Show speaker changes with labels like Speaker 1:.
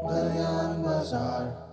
Speaker 1: Galian Bazaar.